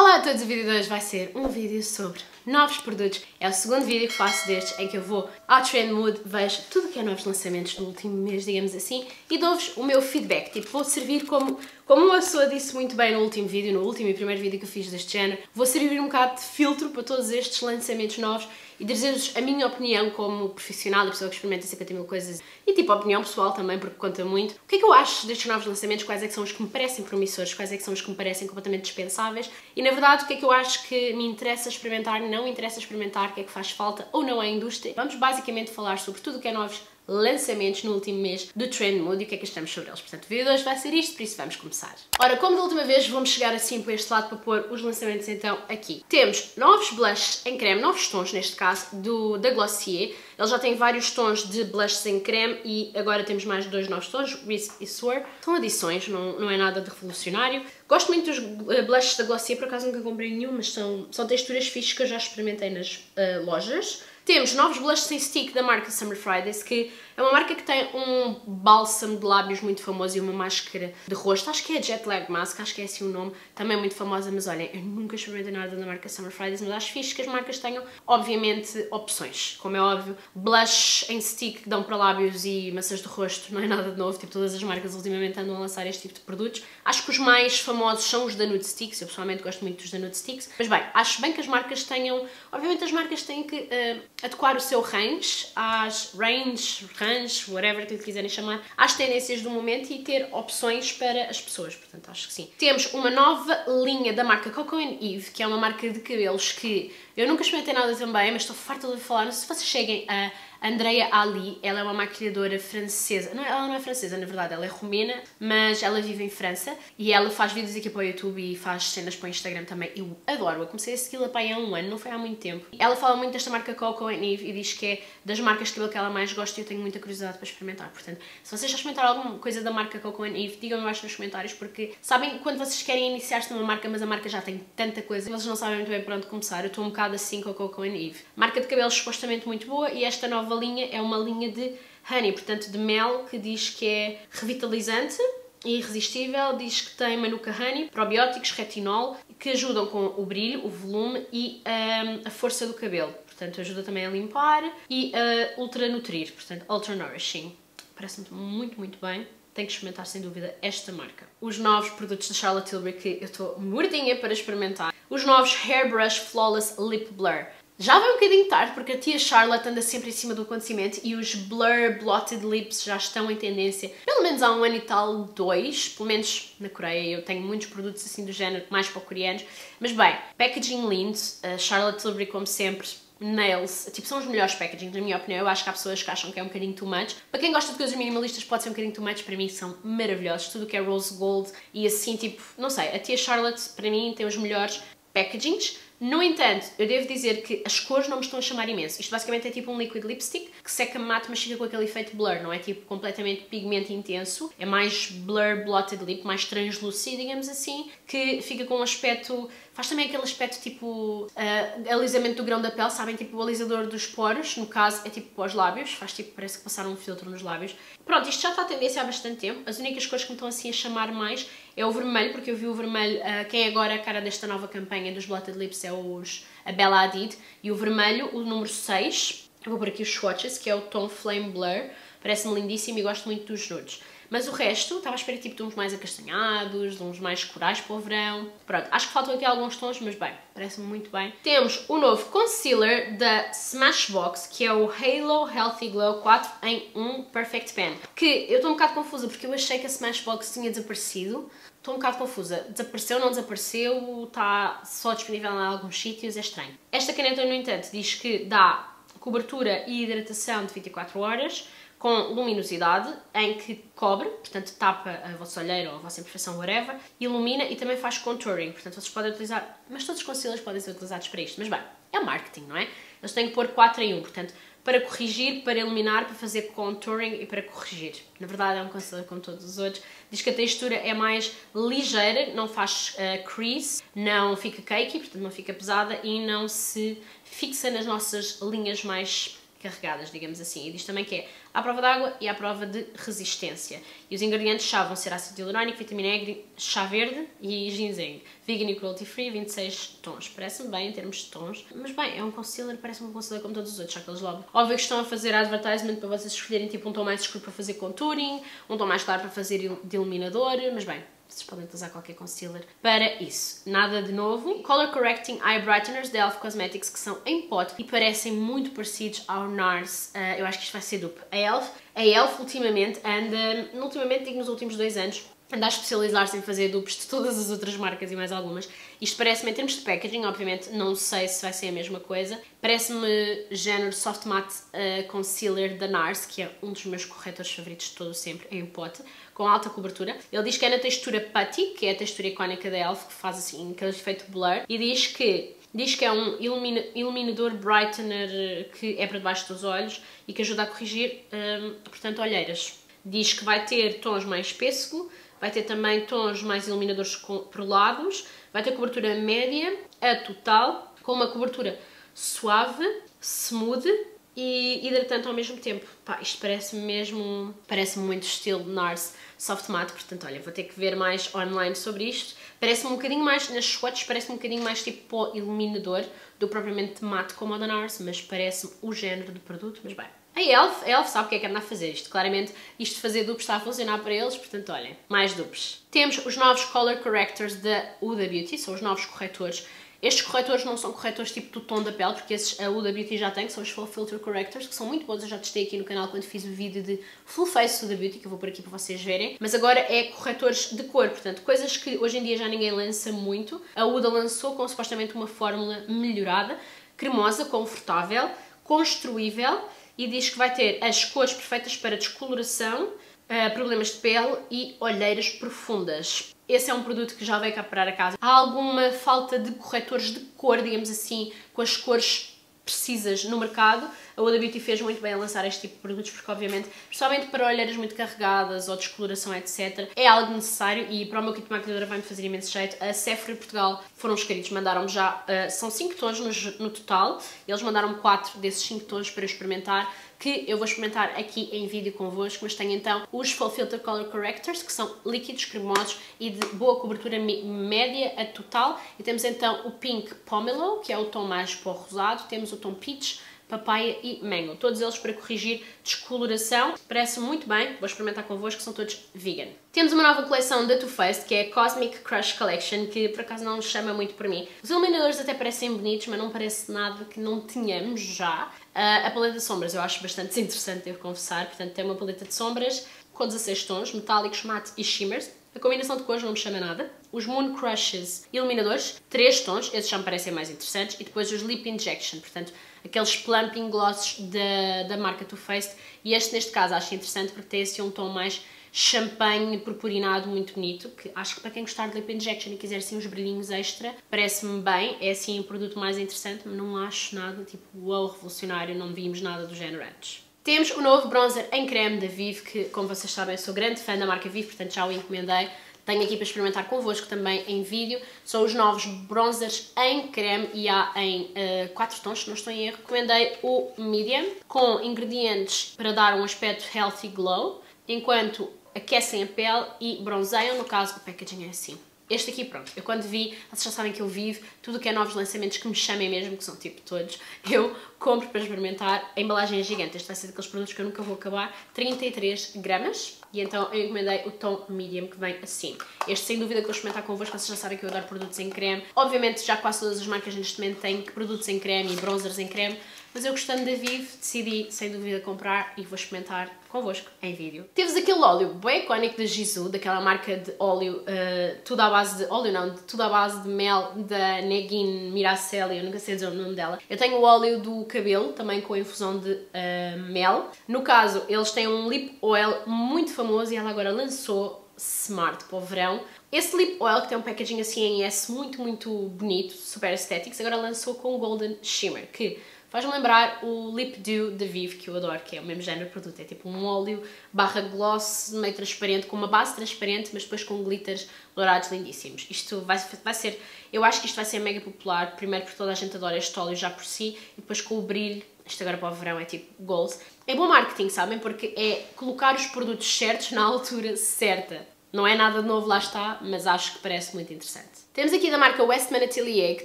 Olá a todos, o vídeo de hoje vai ser um vídeo sobre novos produtos. É o segundo vídeo que faço destes em que eu vou ao Trend Mood, vejo tudo que é novos lançamentos no último mês, digamos assim, e dou-vos o meu feedback. Tipo, vou servir como, como uma pessoa disse muito bem no último vídeo, no último e primeiro vídeo que eu fiz deste género, vou servir um bocado de filtro para todos estes lançamentos novos e dizer-vos a minha opinião como profissional e pessoa que experimenta 50 mil coisas e tipo a opinião pessoal também, porque conta muito. O que é que eu acho destes novos lançamentos? Quais é que são os que me parecem promissores? Quais é que são os que me parecem completamente dispensáveis? E na verdade, o que é que eu acho que me interessa experimentar não interessa experimentar? O que é que faz falta ou não à indústria? Vamos basicamente falar sobre tudo o que é novos lançamentos no último mês do Trend Mood e o que é que achamos sobre eles. Portanto, o vídeo de hoje vai ser isto, por isso vamos começar. Ora, como da última vez, vamos chegar assim para este lado para pôr os lançamentos então aqui. Temos novos blushes em creme, novos tons neste caso, do, da Glossier. Eles já têm vários tons de blushes em creme e agora temos mais dois novos tons, Risk e Swear. São adições, não, não é nada de revolucionário. Gosto muito dos uh, blushes da Glossier, por acaso nunca comprei nenhum, mas são, são texturas fixas que eu já experimentei nas uh, lojas. Temos novos blushes sem stick da marca Summer Fridays, que é uma marca que tem um bálsamo de lábios muito famoso e uma máscara de rosto. Acho que é Jet Lag Mask, acho que é assim o nome. Também muito famosa, mas olhem, eu nunca experimentei nada da marca Summer Fridays, mas acho fixe que as marcas tenham, obviamente, opções. Como é óbvio, blush em stick que dão para lábios e maçãs de rosto não é nada de novo. Tipo, todas as marcas ultimamente andam a lançar este tipo de produtos. Acho que os mais famosos são os da Nude Sticks. Eu pessoalmente gosto muito dos da Nude Sticks. Mas bem, acho bem que as marcas tenham... Obviamente as marcas têm que uh, adequar o seu range às range, range whatever que lhe quiserem chamar, às tendências do momento e ter opções para as pessoas, portanto acho que sim. Temos uma nova linha da marca Coco Eve, que é uma marca de cabelos que eu nunca experimentei nada também, mas estou farta de falar, se vocês cheguem a Andrea Ali, ela é uma maquilhadora francesa, não, ela não é francesa na verdade, ela é romena, mas ela vive em França e ela faz vídeos aqui para o YouTube e faz cenas para o Instagram também, eu adoro, eu comecei a segui-la há um ano, não foi há muito tempo. Ela fala muito desta marca Coco Eve e diz que é das marcas de cabelo que ela mais gosta e eu tenho muita curiosidade para experimentar, portanto, se vocês já experimentaram alguma coisa da marca Coco Eve, digam-me abaixo nos comentários porque sabem quando vocês querem iniciar-se numa marca, mas a marca já tem tanta coisa, vocês não sabem muito bem por onde começar, eu estou um bocado assim com a Coco Eve. Marca de cabelos supostamente muito boa e esta nova linha é uma linha de honey, portanto de mel, que diz que é revitalizante e irresistível, diz que tem manuka honey, probióticos, retinol, que ajudam com o brilho, o volume e um, a força do cabelo. Portanto, ajuda também a limpar e a ultra nutrir, portanto, ultra nourishing. Parece-me muito, muito bem. Tenho que experimentar sem dúvida esta marca. Os novos produtos da Charlotte Tilbury que eu estou mordinha para experimentar. Os novos Hairbrush Flawless Lip Blur. Já vai um bocadinho tarde, porque a tia Charlotte anda sempre em cima do acontecimento e os Blur Blotted Lips já estão em tendência, pelo menos há um ano e tal, dois, pelo menos na Coreia, eu tenho muitos produtos assim do género, mais para coreanos. Mas bem, packaging lindo, a Charlotte Tilbury como sempre, nails, tipo, são os melhores packaging, na minha opinião. Eu acho que há pessoas que acham que é um bocadinho too much. Para quem gosta de coisas minimalistas, pode ser um bocadinho too much. Para mim, são maravilhosos. Tudo que é rose gold e assim, tipo, não sei. A tia Charlotte, para mim, tem os melhores packagings. No entanto, eu devo dizer que as cores não me estão a chamar imenso. Isto basicamente é tipo um liquid lipstick que seca mate, mas fica com aquele efeito blur, não é tipo completamente pigmento intenso. É mais blur blotted lip, mais translúcido, digamos assim, que fica com um aspecto Faz também aquele aspecto tipo uh, alisamento do grão da pele, sabem? Tipo o alisador dos poros, no caso é tipo os lábios, faz tipo, parece que passaram um filtro nos lábios. Pronto, isto já está a tendência há bastante tempo. As únicas cores que me estão assim a chamar mais é o vermelho, porque eu vi o vermelho, uh, quem é agora a cara desta nova campanha dos Blotted Lips é os, a Bella Hadid, e o vermelho, o número 6, eu vou pôr aqui os swatches, que é o tom Flame Blur, parece-me lindíssimo e gosto muito dos nudes. Mas o resto, estava à espera tipo de uns mais acastanhados, de uns mais corais para o verão. Pronto, acho que faltam aqui alguns tons, mas bem, parece-me muito bem. Temos o novo concealer da Smashbox, que é o Halo Healthy Glow 4 em 1 Perfect Pen. Que eu estou um bocado confusa, porque eu achei que a Smashbox tinha desaparecido. Estou um bocado confusa. Desapareceu, não desapareceu, está só disponível em alguns sítios, é estranho. Esta caneta, no entanto, diz que dá cobertura e hidratação de 24 horas, com luminosidade, em que cobre, portanto tapa a vossa olheira ou a vossa imperfeição, whatever, ilumina e também faz contouring, portanto vocês podem utilizar, mas todos os concealers podem ser utilizados para isto, mas bem, é marketing, não é? Eles têm que pôr 4 em 1, portanto, para corrigir, para iluminar, para fazer contouring e para corrigir. Na verdade é um concealer como todos os outros. Diz que a textura é mais ligeira, não faz uh, crease, não fica cakey, portanto não fica pesada e não se fixa nas nossas linhas mais carregadas, digamos assim. E diz também que é à prova de água e à prova de resistência. E os ingredientes chá vão ser ácido hialurónico, vitamina E, chá verde e ginseng. Vegan e cruelty free, 26 tons. Parece-me bem em termos de tons. Mas bem, é um concealer, parece-me um concealer como todos os outros, só que eles logo. Óbvio que estão a fazer advertisement para vocês escolherem tipo um tom mais escuro para fazer contouring, um tom mais claro para fazer de iluminador, mas bem, vocês podem usar qualquer concealer para isso. Nada de novo. Color Correcting Eye Brighteners da Elf Cosmetics que são em pote e parecem muito parecidos ao NARS. Uh, eu acho que isto vai ser dupe. A Elf, a Elf ultimamente anda, ultimamente digo nos últimos dois anos, anda a especializar-se em fazer dupes de todas as outras marcas e mais algumas. Isto parece-me, em termos de packaging, obviamente, não sei se vai ser a mesma coisa. Parece-me género Soft Matte uh, Concealer da NARS, que é um dos meus corretores favoritos de todo sempre, em pote, com alta cobertura. Ele diz que é na textura Putty, que é a textura icónica da ELF, que faz assim aquele efeito blur, e diz que Diz que é um ilumina, iluminador brightener eh, que é para debaixo dos olhos e que ajuda a corrigir, um, portanto, olheiras. Diz que vai ter tons mais pêssego, vai ter também tons mais iluminadores por lados, vai ter cobertura média, a total, com uma cobertura suave, smooth e hidratante ao mesmo tempo. Pá, isto parece-me mesmo, parece-me muito estilo NARS Soft Matte, portanto, olha, vou ter que ver mais online sobre isto. Parece-me um bocadinho mais, nas swatches, parece-me um bocadinho mais tipo pó iluminador do propriamente mate como o da NARS, mas parece-me o género do produto, mas bem, a Elf, a Elf sabe o que é que anda a fazer isto. Claramente, isto de fazer dupes está a funcionar para eles, portanto, olhem, mais dupes. Temos os novos Color Correctors da Huda Beauty, são os novos corretores. Estes corretores não são corretores tipo do tom da pele, porque esses a Huda Beauty já tem, que são os Full Filter Correctors, que são muito bons, eu já testei aqui no canal quando fiz o vídeo de Full Face Huda Beauty, que eu vou por aqui para vocês verem. Mas agora é corretores de cor, portanto, coisas que hoje em dia já ninguém lança muito. A Huda lançou com supostamente uma fórmula melhorada, cremosa, confortável, construível, e diz que vai ter as cores perfeitas para descoloração, uh, problemas de pele e olheiras profundas. Esse é um produto que já veio cá parar a casa. Há alguma falta de corretores de cor, digamos assim, com as cores precisas no mercado. A Huda Beauty fez muito bem a lançar este tipo de produtos porque obviamente, principalmente para olheiras muito carregadas ou descoloração, etc, é algo necessário e para o meu kit de maquilhadora vai-me fazer imenso jeito. A Sephora Portugal foram os queridos, mandaram-me já, uh, são 5 tons no, no total, eles mandaram-me 4 desses 5 tons para eu experimentar que eu vou experimentar aqui em vídeo convosco, mas tenho então os Full Filter Color Correctors, que são líquidos cremosos e de boa cobertura média a total. E temos então o Pink Pomelo, que é o tom mais o rosado, temos o tom Peach, papaya e mango. Todos eles para corrigir descoloração. Parece muito bem, vou experimentar convosco, são todos vegan. Temos uma nova coleção da Too Faced, que é a Cosmic Crush Collection, que por acaso não chama muito por mim. Os iluminadores até parecem bonitos, mas não parece nada que não tenhamos já. Uh, a paleta de sombras eu acho bastante interessante, devo confessar. Portanto, tem uma paleta de sombras com 16 tons, metálicos, matte e shimmers. A combinação de cores não me chama nada. Os Moon Crushes iluminadores, 3 tons, esses já me parecem mais interessantes. E depois os Lip Injection, portanto, aqueles plumping glosses da, da marca Too Faced. E este, neste caso, acho interessante porque tem assim um tom mais champanhe purpurinado muito bonito, que acho que para quem gostar de Lip Injection e quiser assim uns brilhinhos extra, parece-me bem, é assim o produto mais interessante, mas não acho nada tipo wow, revolucionário, não vimos nada do género antes. Temos o novo bronzer em creme da Vive, que como vocês sabem eu sou grande fã da marca Vive, portanto já o encomendei, tenho aqui para experimentar convosco também em vídeo. São os novos bronzers em creme e há em uh, eh, 4 tons, se não estou em erro. Recomendei o Medium, com ingredientes para dar um aspecto healthy glow, enquanto aquecem a pele e bronzeiam, no caso o packaging é assim. Este aqui, pronto, eu quando vi, vocês já sabem que eu vivo, tudo que é novos lançamentos que me chamem mesmo, que são tipo todos, eu compro para experimentar. A embalagem é gigante, este vai ser daqueles produtos que eu nunca vou acabar. 33 gramas, e então eu encomendei o tom medium que vem assim. Este sem dúvida que vou experimentar convosco, vocês já sabem que eu adoro produtos em creme. Obviamente já quase todas as marcas neste momento têm produtos em creme e bronzers em creme, mas eu gostando da Vive, decidi sem dúvida comprar e vou experimentar convosco em vídeo. Temos aquele óleo bem icónico da Jizu, daquela marca de óleo, uh, tudo à base de óleo não, tudo à base de mel da Negin Miraceli, eu nunca sei dizer o nome dela. Eu tenho o óleo do cabelo, também com infusão de uh, mel. No caso, eles têm um lip oil muito famoso e ela agora lançou Smart para o verão. Esse lip oil, que tem um packaging assim em S muito, muito bonito, super estético, agora lançou com Golden Shimmer, que Faz-me lembrar o Lip Dew da Vive, que eu adoro, que é o mesmo género de produto. É tipo um óleo barra gloss meio transparente, com uma base transparente, mas depois com glitters dourados lindíssimos. Isto vai, vai ser... Eu acho que isto vai ser mega popular, primeiro porque toda a gente adora este óleo já por si, e depois com o brilho isto agora para o verão é tipo goals. É bom marketing, sabem? Porque é colocar os produtos certos na altura certa. Não é nada de novo, lá está, mas acho que parece muito interessante. Temos aqui da marca Westman Atelier, que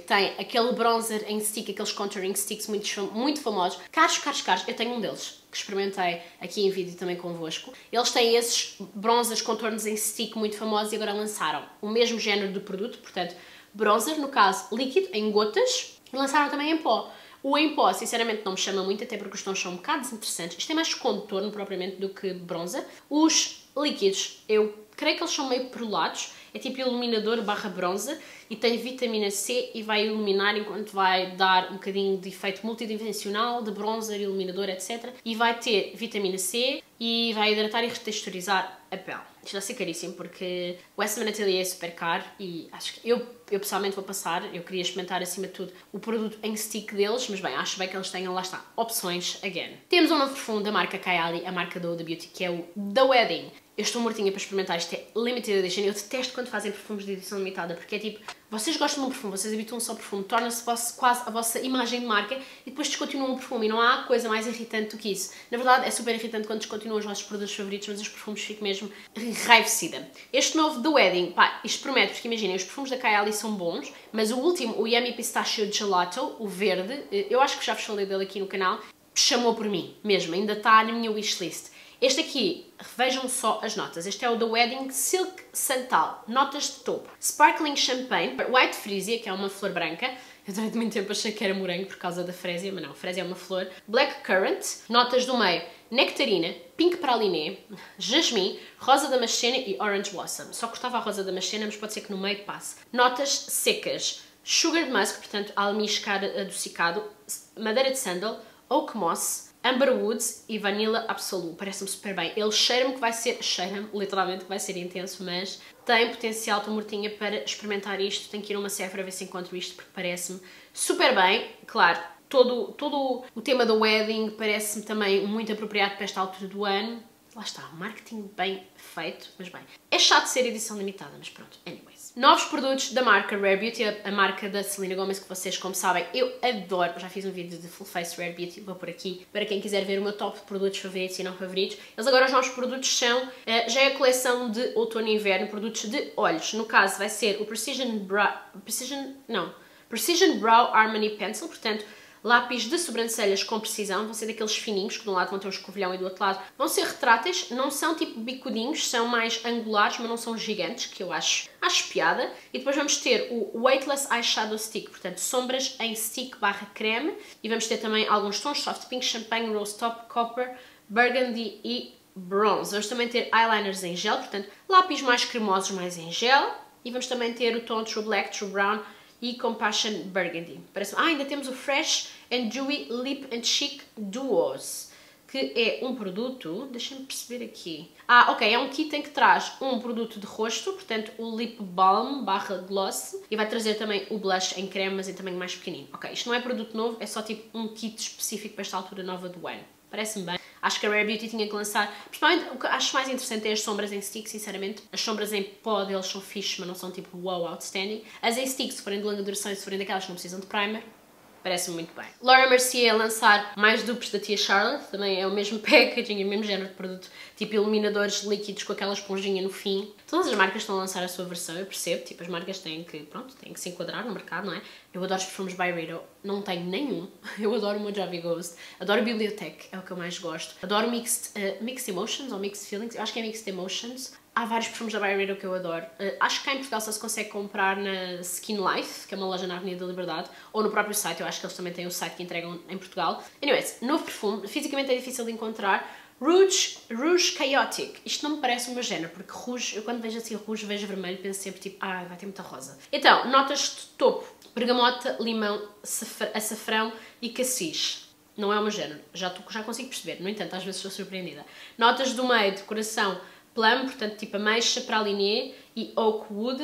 tem aquele bronzer em stick, aqueles contouring sticks muito, muito famosos. Caros, caros, caros. Eu tenho um deles, que experimentei aqui em vídeo também convosco. Eles têm esses bronzers, contornos em stick muito famosos e agora lançaram o mesmo género de produto, portanto, bronzer, no caso líquido, em gotas, e lançaram também em pó. O em pó, sinceramente, não me chama muito, até porque os tons são um bocado desinteressantes. Isto tem mais contorno, propriamente, do que bronzer. Os líquidos, eu creio que eles são meio perolados, é tipo iluminador barra bronze e tem vitamina C e vai iluminar enquanto vai dar um bocadinho de efeito multidimensional, de bronzer, iluminador, etc. E vai ter vitamina C e vai hidratar e retexturizar a pele. Isto vai ser caríssimo porque o Westman Atelier é super caro e acho que eu, eu pessoalmente vou passar, eu queria experimentar acima de tudo o produto em stick deles, mas bem, acho bem que eles tenham, lá está, opções again. Temos um novo perfume da marca Kylie, a marca do The Beauty, que é o The Wedding. Eu estou mortinha para experimentar, isto é limited edition. Eu detesto quando fazem perfumes de edição limitada, porque é tipo, vocês gostam de um perfume, vocês habituam-se ao perfume, torna-se quase a vossa imagem de marca e depois descontinuam o perfume. E não há coisa mais irritante do que isso. Na verdade, é super irritante quando descontinuam os vossos produtos favoritos, mas os perfumes ficam mesmo enraivecida. Este novo The Wedding, pá, isto promete, porque imaginem, os perfumes da Kylie são bons, mas o último, o Yummy Pistachio Gelato, o verde, eh, eu acho que já vos falei dele aqui no canal, chamou por mim, mesmo, ainda está na minha wishlist. Este aqui, vejam só as notas. Este é o The Wedding Silk Santal. Notas de topo. Sparkling Champagne. White Frisia, que é uma flor branca. Eu durante muito tempo achei que era morango por causa da frésia, mas não, frésia é uma flor. Black Currant. Notas do meio. Nectarina, Pink Praliné, Jasmine, Rosa da Damascena e Orange Blossom. Só gostava a Rosa da Damascena, mas pode ser que no meio passe. Notas secas. Sugar de musk, portanto almiscar adocicado. Madeira de sandal. Oak Moss, Amber Woods e Vanilla Absolute. Parece-me super bem. Ele cheira-me que vai ser... Cheira-me, literalmente, que vai ser intenso, mas tem potencial, estou mortinha para experimentar isto. Tenho que ir a uma Sephora ver se encontro isto, porque parece-me super bem. Claro, todo, todo o tema do wedding parece-me também muito apropriado para esta altura do ano. Lá está, marketing bem feito, mas bem. É chato ser edição limitada, mas pronto, anyways. Novos produtos da marca Rare Beauty, a marca da Selena Gomez, que vocês, como sabem, eu adoro. Já fiz um vídeo de Full Face Rare Beauty, vou por aqui, para quem quiser ver o meu top de produtos favoritos e não favoritos. Eles agora, os novos produtos são, eh, já é a coleção de outono e inverno, produtos de olhos. No caso, vai ser o Precision Brow, Precision, não, Precision Brow Harmony Pencil, portanto, lápis de sobrancelhas com precisão, vão ser daqueles fininhos, que de um lado vão ter um escovilhão e do outro lado vão ser retráteis, não são tipo bicudinhos, são mais angulares, mas não são gigantes, que eu acho, acho piada. E depois vamos ter o Weightless Eyeshadow Stick, portanto sombras em stick barra creme, e vamos ter também alguns tons, soft pink, champagne, rose top, copper, burgundy e bronze. Vamos também ter eyeliners em gel, portanto lápis mais cremosos mais em gel, e vamos também ter o tom True Black, True Brown e Compassion Burgundy. Parece... Ah, ainda temos o Fresh and Dewy Lip and Cheek Duos, que é um produto, deixem-me perceber aqui. Ah, ok, é um kit em que traz um produto de rosto, portanto o Lip Balm barra gloss, e vai trazer também o blush em creme, mas em tamanho mais pequenino. Ok, isto não é produto novo, é só tipo um kit específico para esta altura nova do ano. Parece-me bem. Acho que a Rare Beauty tinha que lançar. Principalmente o que acho mais interessante é as sombras em stick, sinceramente. As sombras em pó deles são fixe, mas não são tipo wow, outstanding. As em stick, se forem de longa duração e se forem daquelas que não precisam de primer, Parece-me muito bem. Laura Mercier a lançar mais duplos da tia Charlotte, também é o mesmo packaging, o mesmo género de produto, tipo iluminadores líquidos com aquela esponjinha no fim. Todas as marcas estão a lançar a sua versão, eu percebo, tipo, as marcas têm que, pronto, têm que se enquadrar no mercado, não é? Eu adoro os perfumes by Rito, não tenho nenhum. Eu adoro o Mojave Ghost, adoro Bibliotech, é o que eu mais gosto. Adoro Mixed, uh, mixed Emotions ou Mixed Feelings, eu acho que é Mixed Emotions. Há vários perfumes da Byredo que eu adoro. Uh, acho que cá em Portugal só se consegue comprar na Skin Life, que é uma loja na Avenida da Liberdade, ou no próprio site, eu acho que eles também têm o site que entregam em Portugal. Anyways, novo perfume, fisicamente é difícil de encontrar. Rouge, Rouge Chaotic. Isto não me parece o meu género, porque rouge, eu quando vejo assim rouge, vejo vermelho, penso sempre tipo, ah, vai ter muita rosa. Então, notas de topo. Bergamota, limão, açafrão e cassis. Não é o meu género, já, já consigo perceber, no entanto, às vezes estou surpreendida. Notas do meio, decoração, plum, portanto tipo ameixa, praliné e oak wood,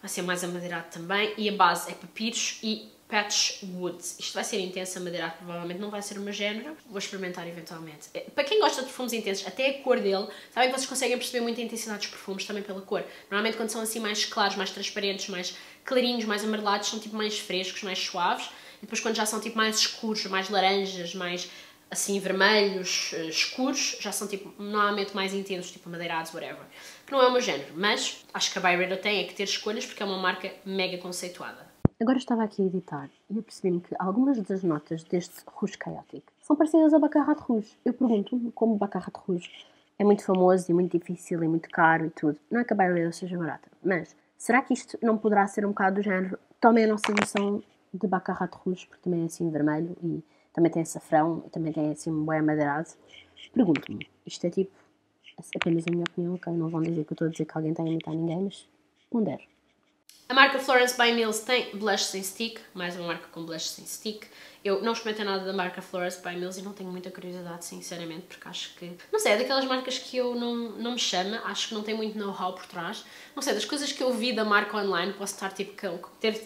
vai ser mais amadeirado também, e a base é papiros e patch woods. Isto vai ser intenso, amadeirado provavelmente não vai ser o meu género, vou experimentar eventualmente. Eh, para quem gosta de perfumes intensos, até a cor dele, sabem que vocês conseguem perceber muita intensidade dos perfumes também pela cor. Normalmente quando são assim mais claros, mais transparentes, mais clarinhos, mais amarelados, são tipo mais frescos, mais suaves. e depois quando já são tipo mais escuros, mais laranjas, mais assim vermelhos, eh, escuros, já são tipo normalmente mais intensos, tipo madeirados, whatever. Que não é o meu género, mas acho que a Byredo tem é que ter escolhas porque é uma marca mega conceituada. Agora estava aqui a editar e eu percebi-me que algumas das notas deste Rouge Chaotic são parecidas ao Baccarat Rouge. Eu pergunto-me como o Baccarat Rouge é muito famoso e muito difícil e muito caro e tudo. Não é que a Byredo seja barata, mas será que isto não poderá ser um bocado do género? Tomem a nossa versão de Baccarat Rouge, porque também é assim vermelho e também tem açafrão também tem assim um boi amadeirado. Pergunto-me, isto é tipo apenas a minha opinião, ok? Não vão dizer que eu estou a dizer que alguém está a imitar ninguém, mas pondero. A marca Florence by Mills tem blush sem stick, mais uma marca com blush sem stick. Eu não experimentei nada da marca Florence by Mills e não tenho muita curiosidade, sinceramente, porque acho que... Não sei, é daquelas marcas que eu não, não me chama, acho que não tem muito know-how por trás. Não sei, das coisas que eu vi da marca online, posso estar tipo, ter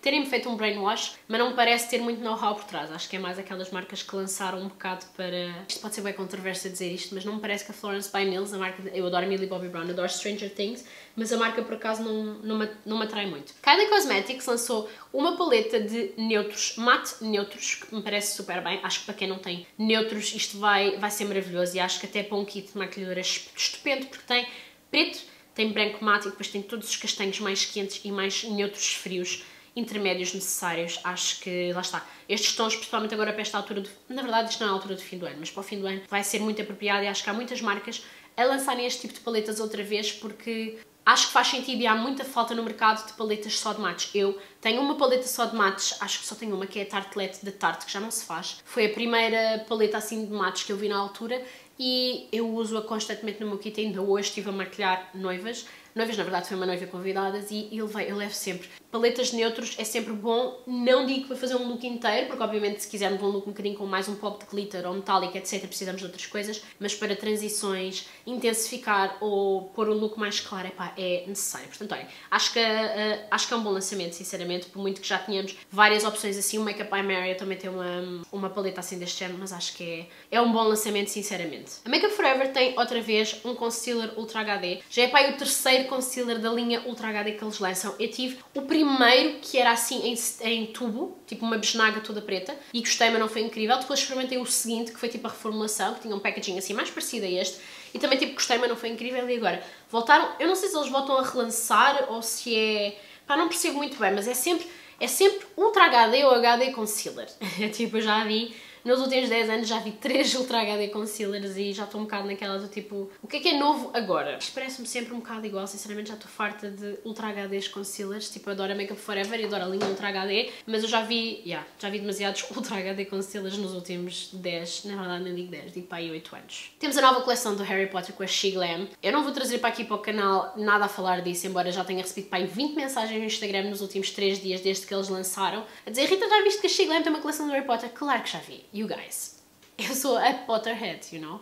terem feito um brainwash, mas não me parece ter muito know-how por trás. Acho que é mais aquelas marcas que lançaram um bocado para. Isto pode ser bem controverso dizer isto, mas não me parece que a Florence by Mills, a marca. Eu adoro Millie Bobby Brown, adoro Stranger Things, mas a marca por acaso não, não, me, não me atrai muito. Kylie Cosmetics lançou uma paleta de neutros, mate neutros, que me parece super bem. Acho que para quem não tem neutros isto vai, vai ser maravilhoso e acho que até para um kit de maquilhadora estupendo porque tem preto, tem branco mate e depois tem todos os castanhos mais quentes e mais neutros frios intermédios necessários. Acho que, lá está, estes tons, principalmente agora para esta altura, do, na verdade isto não é a altura do fim do ano, mas para o fim do ano vai ser muito apropriado e acho que há muitas marcas a lançarem este tipo de paletas outra vez porque acho que faz sentido e há muita falta no mercado de paletas só de mates. Eu tenho uma paleta só de mates, acho que só tenho uma que é a Tartelette da Tarte, que já não se faz. Foi a primeira paleta assim de mates que eu vi na altura e eu uso-a constantemente no meu kit, ainda hoje estive a maquilhar noivas noivas, na verdade foi uma noiva convidadas e eu levo sempre. Paletas neutros é sempre bom, não digo para fazer um look inteiro, porque obviamente se quisermos um look um bocadinho com mais um pop de glitter ou metálico, etc, precisamos de outras coisas, mas para transições, intensificar ou pôr o look mais claro, epá, é necessário. Portanto, olha, acho que, uh, acho que é um bom lançamento, sinceramente, por muito que já tínhamos várias opções assim, o Makeup by Mary também tem uma, uma paleta assim deste género, mas acho que é, é um bom lançamento, sinceramente. A Makeup Forever tem outra vez um concealer Ultra HD, já é pá, o terceiro concealer da linha Ultra HD que eles lançam. Eu tive o primeiro que era assim em, em tubo, tipo uma besnaga toda preta, e gostei, mas não foi incrível. Depois experimentei o seguinte, que foi tipo a reformulação, que tinha um packaging assim mais parecido a este, e também tipo gostei, mas não foi incrível. E agora voltaram, eu não sei se eles voltam a relançar ou se é. pá, não percebo muito bem, mas é sempre, é sempre Ultra HD ou HD Concealer. tipo, eu já vi nos últimos 10 anos já vi 3 Ultra HD Concealers e já estou um bocado naquela do tipo, o que é que é novo agora? Parece-me sempre um bocado igual, sinceramente já estou farta de Ultra HDs Concealers, tipo adoro a Makeup Forever e adoro a linha Ultra HD, mas eu já vi, yeah, já vi demasiados Ultra HD Concealers nos últimos 10, na verdade nem digo 10, digo para aí 8 anos. Temos a nova coleção do Harry Potter com a She Glam. Eu não vou trazer para aqui para o canal nada a falar disso, embora já tenha recebido para aí 20 mensagens no Instagram nos últimos 3 dias desde que eles lançaram, a dizer Rita, já viste que a She Glam tem uma coleção do Harry Potter? Claro que já vi, you guys. Eu sou a Potterhead, you know?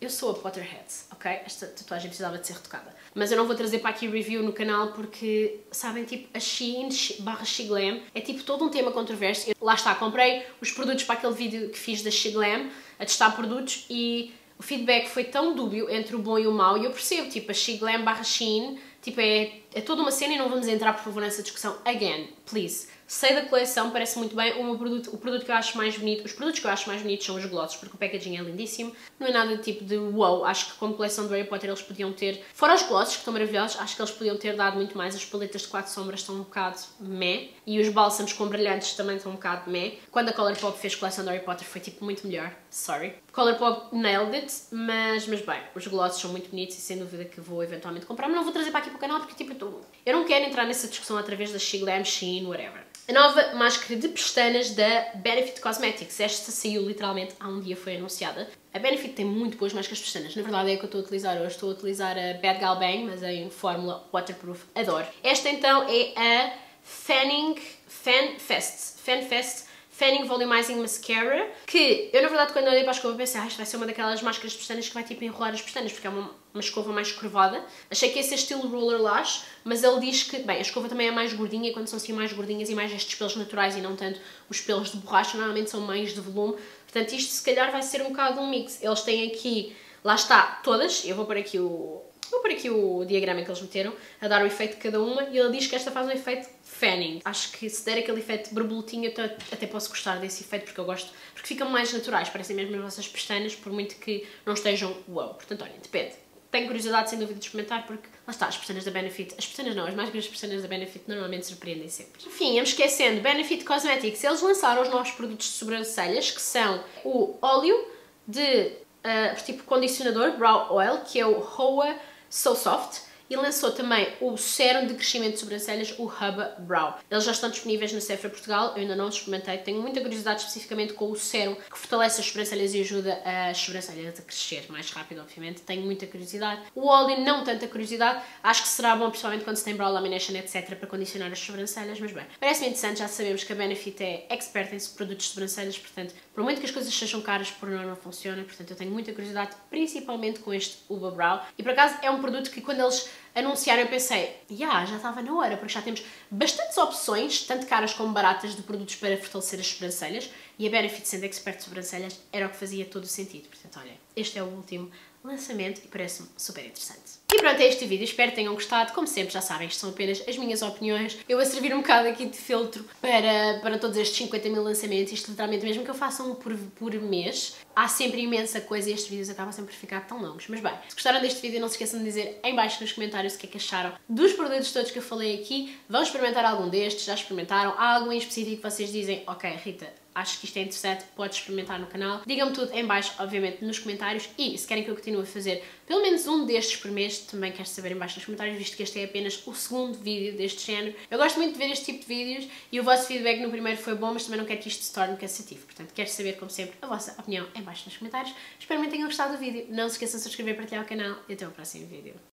Eu sou a Potterhead, ok? Esta tatuagem precisava de ser retocada. Mas eu não vou trazer para aqui review no canal porque, sabem, tipo, a Shein barra Shiglam é tipo todo um tema controverso. Eu, lá está, comprei os produtos para aquele vídeo que fiz da Shiglam, a testar produtos e o feedback foi tão dúbio entre o bom e o mau e eu percebo, tipo, a Shiglam barra Shein, tipo, é, é toda uma cena e não vamos entrar, por favor, nessa discussão. Again, please. Sei da coleção, parece muito bem. O, produto, o produto que eu acho mais bonito, os produtos que eu acho mais bonitos são os glosses, porque o packaging é lindíssimo. Não é nada tipo de wow, acho que como coleção do Harry Potter eles podiam ter, fora os glosses que estão maravilhosos, acho que eles podiam ter dado muito mais. As paletas de quatro sombras estão um bocado meh, e os bálsamos com brilhantes também estão um bocado meh. Quando a Colourpop fez coleção do Harry Potter foi tipo muito melhor, sorry. Colourpop nailed it, mas, mas bem, os glosses são muito bonitos e sem dúvida que vou eventualmente comprar, mas não vou trazer para aqui para o canal porque tipo eu, eu não quero entrar nessa discussão através da Shiglam, Shein, whatever a nova máscara de pestanas da Benefit Cosmetics. Esta saiu literalmente há um dia, foi anunciada. A Benefit tem muito boas máscaras de pestanas. Na verdade é a que eu estou a utilizar hoje. Estou a utilizar a Bad Gal Bang, mas em fórmula waterproof. Adoro. Esta então é a Fanning Fan Fest. Fan Fest Fanning Volumizing Mascara, que eu na verdade quando olhei para a escova pensei, ah, isto vai ser uma daquelas máscaras de pestanas que vai tipo enrolar as pestanas, porque é uma, uma escova mais curvada. Achei que ia ser estilo roller lash, mas ele diz que, bem, a escova também é mais gordinha, quando são assim mais gordinhas e mais estes pelos naturais e não tanto os pelos de borracha, normalmente são mais de volume. Portanto, isto se calhar vai ser um bocado um mix. Eles têm aqui, lá está, todas, eu vou pôr aqui o, Vou por aqui o diagrama que eles meteram, a dar o efeito de cada uma, e ele diz que esta faz um efeito fanning. Acho que se der aquele efeito borboletinho, eu até posso gostar desse efeito, porque eu gosto, porque ficam mais naturais, parecem mesmo as vossas pestanas, por muito que não estejam wow. Portanto, olhem, depende. Tenho curiosidade, sem dúvida, de experimentar, porque lá está, as pestanas da Benefit, as pestanas não, as mais grandes pestanas da Benefit normalmente surpreendem sempre. Enfim, íamos esquecendo, Benefit Cosmetics, eles lançaram os novos produtos de sobrancelhas, que são o óleo de uh, tipo condicionador, Brow Oil, que é o Hoa So Soft, e lançou também o sérum de crescimento de sobrancelhas, o Hubba Brow. Eles já estão disponíveis na Sephora Portugal, eu ainda não os experimentei, tenho muita curiosidade especificamente com o sérum que fortalece as sobrancelhas e ajuda as sobrancelhas a crescer mais rápido, obviamente. Tenho muita curiosidade. O óleo, não tanta curiosidade, acho que será bom, principalmente quando se tem brow lamination, etc., para condicionar as sobrancelhas, mas bem, parece-me interessante, já sabemos que a Benefit é expert em produtos de sobrancelhas, portanto, por muito que as coisas sejam caras, por norma funciona, portanto, eu tenho muita curiosidade, principalmente com este Uba Brow, e por acaso é um produto que quando eles anunciaram, eu pensei, yeah, já estava na hora, porque já temos bastantes opções, tanto caras como baratas, de produtos para fortalecer as sobrancelhas e a Benefit sendo expert de sobrancelhas era o que fazia todo o sentido. Portanto, olha, este é o último lançamento e parece-me super interessante. E pronto, é este vídeo. Espero que tenham gostado. Como sempre, já sabem, isto são apenas as minhas opiniões. Eu vou servir um bocado aqui de filtro para, para todos estes 50 mil lançamentos. Isto literalmente, mesmo que eu faça um por, por mês, há sempre imensa coisa e estes vídeos acabam sempre por ficar tão longos. Mas bem, se gostaram deste vídeo, não se esqueçam de dizer em baixo nos comentários o que é que acharam dos produtos todos que eu falei aqui. Vão experimentar algum destes? Já experimentaram? Há algum em específico que vocês dizem, ok, Rita, acho que isto é interessante, podes experimentar no canal. Digam-me tudo em baixo, obviamente, nos comentários. E se querem que eu continue a fazer pelo menos um destes por mês, também quero saber em baixo nos comentários, visto que este é apenas o segundo vídeo deste género. Eu gosto muito de ver este tipo de vídeos e o vosso feedback no primeiro foi bom, mas também não quero que isto se torne cansativo. Portanto, quero saber, como sempre, a vossa opinião em baixo nos comentários. Espero que tenham gostado do vídeo. Não se esqueçam de subscrever, partilhar o canal e até o próximo vídeo.